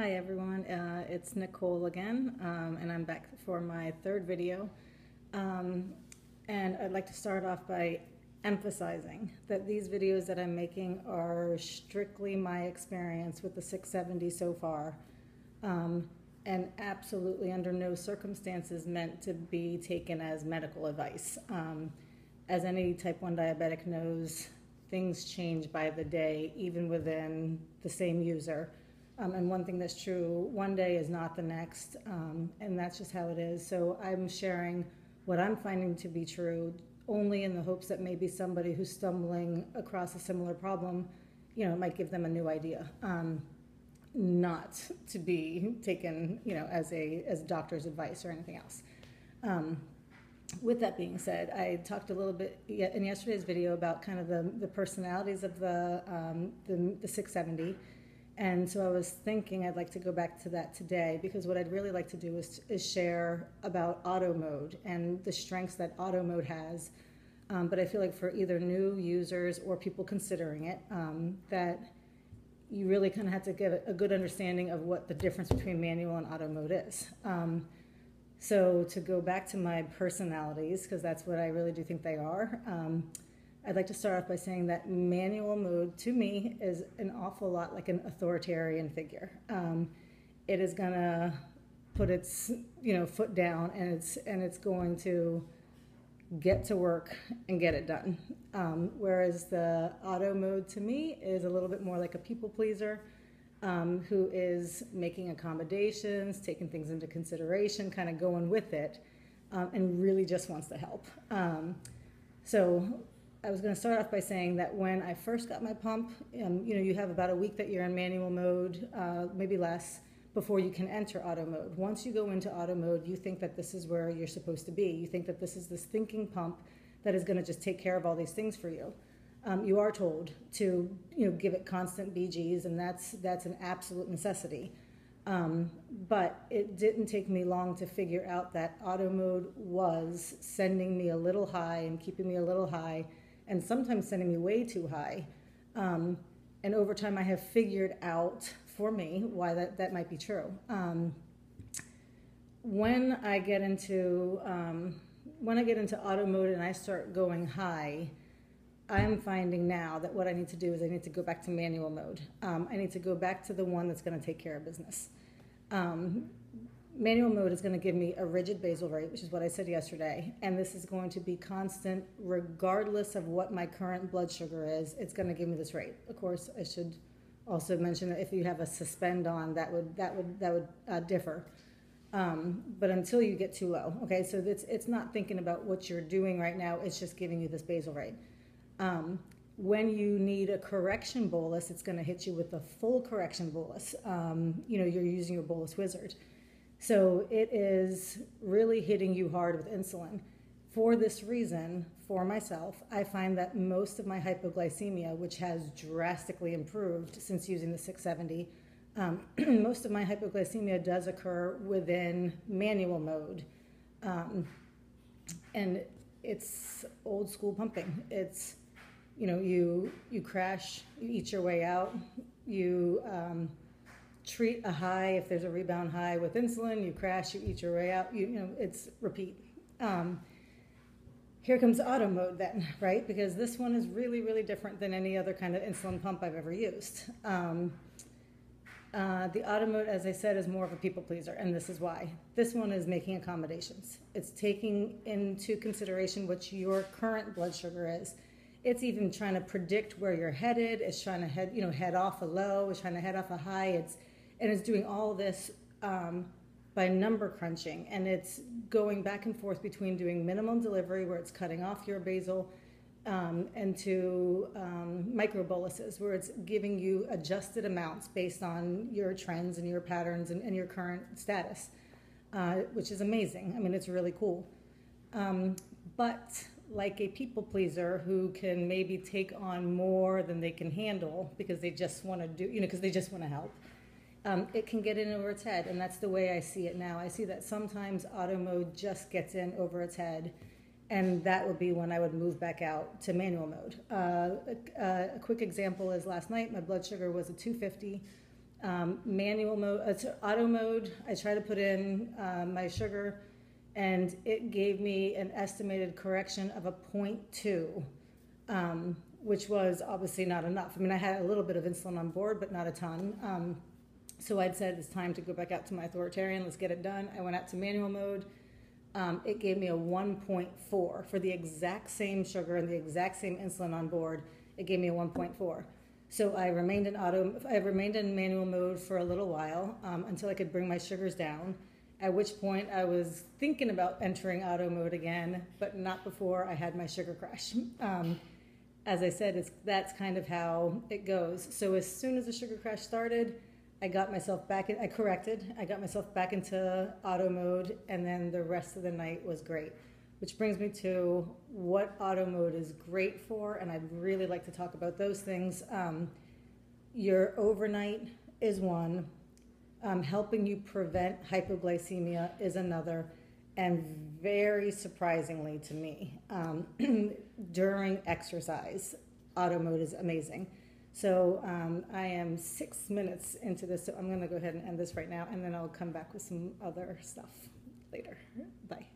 Hi everyone, uh, it's Nicole again, um, and I'm back for my third video. Um, and I'd like to start off by emphasizing that these videos that I'm making are strictly my experience with the 670 so far, um, and absolutely under no circumstances meant to be taken as medical advice. Um, as any type 1 diabetic knows, things change by the day, even within the same user. Um, and one thing that's true, one day is not the next, um, and that's just how it is. So I'm sharing what I'm finding to be true only in the hopes that maybe somebody who's stumbling across a similar problem, you know, might give them a new idea. Um, not to be taken, you know, as a as doctor's advice or anything else. Um, with that being said, I talked a little bit in yesterday's video about kind of the, the personalities of the, um, the, the 670 and so I was thinking I'd like to go back to that today because what I'd really like to do is, is share about auto mode and the strengths that auto mode has. Um, but I feel like for either new users or people considering it, um, that you really kind of have to get a good understanding of what the difference between manual and auto mode is. Um, so to go back to my personalities, because that's what I really do think they are. I'd like to start off by saying that manual mode to me is an awful lot like an authoritarian figure. Um, it is gonna put its you know foot down and it's and it's going to get to work and get it done. Um, whereas the auto mode to me is a little bit more like a people pleaser um, who is making accommodations, taking things into consideration, kind of going with it, um, and really just wants to help. Um, so I was going to start off by saying that when I first got my pump, um, you know, you have about a week that you're in manual mode, uh, maybe less, before you can enter auto mode. Once you go into auto mode, you think that this is where you're supposed to be. You think that this is this thinking pump that is going to just take care of all these things for you. Um, you are told to, you know, give it constant BGs, and that's that's an absolute necessity. Um, but it didn't take me long to figure out that auto mode was sending me a little high and keeping me a little high and sometimes sending me way too high. Um, and over time, I have figured out for me why that, that might be true. Um, when I get into um, when I get into auto mode and I start going high, I'm finding now that what I need to do is I need to go back to manual mode. Um, I need to go back to the one that's going to take care of business. Manual mode is going to give me a rigid basal rate, which is what I said yesterday, and this is going to be constant regardless of what my current blood sugar is. It's going to give me this rate. Of course, I should also mention that if you have a suspend on, that would that would that would uh, differ. Um, but until you get too low, okay. So it's it's not thinking about what you're doing right now. It's just giving you this basal rate. Um, when you need a correction bolus, it's going to hit you with a full correction bolus. Um, you know, you're using your bolus wizard. So it is really hitting you hard with insulin. For this reason, for myself, I find that most of my hypoglycemia, which has drastically improved since using the 670, um, most of my hypoglycemia does occur within manual mode. Um, and it's old school pumping. It's, you know, you, you crash, you eat your way out, you, um, treat a high if there's a rebound high with insulin you crash you eat your way out you, you know it's repeat. Um, here comes auto mode then right? Because this one is really really different than any other kind of insulin pump i've ever used. Um, uh, the auto mode as i said is more of a people pleaser and this is why. This one is making accommodations. It's taking into consideration what your current blood sugar is. It's even trying to predict where you're headed. It's trying to head you know head off a low. It's trying to head off a high. It's and it's doing all this um, by number crunching, and it's going back and forth between doing minimum delivery, where it's cutting off your basal, um, and to um, micro boluses, where it's giving you adjusted amounts based on your trends and your patterns and, and your current status, uh, which is amazing. I mean, it's really cool. Um, but like a people pleaser who can maybe take on more than they can handle because they just want to do, you know, because they just want to help um, it can get in over its head, and that's the way I see it now. I see that sometimes auto mode just gets in over its head, and that would be when I would move back out to manual mode. Uh, a, a, quick example is last night my blood sugar was a 250. Um, manual mode, uh, auto mode, I try to put in uh, my sugar, and it gave me an estimated correction of a 0.2, um, which was obviously not enough. I mean, I had a little bit of insulin on board, but not a ton. Um, so I'd said it's time to go back out to my authoritarian. Let's get it done. I went out to manual mode. Um, it gave me a 1.4 for the exact same sugar and the exact same insulin on board. It gave me a 1.4. So I remained in auto. I remained in manual mode for a little while um, until I could bring my sugars down. At which point I was thinking about entering auto mode again, but not before I had my sugar crash. Um, as I said, it's, that's kind of how it goes. So as soon as the sugar crash started, I got myself back. In, I corrected. I got myself back into auto mode, and then the rest of the night was great. Which brings me to what auto mode is great for, and I'd really like to talk about those things. Um, your overnight is one. Um, helping you prevent hypoglycemia is another, and very surprisingly to me, um, during exercise, auto mode is amazing. So um, I am six minutes into this, so I'm going to go ahead and end this right now, and then I'll come back with some other stuff later. Bye.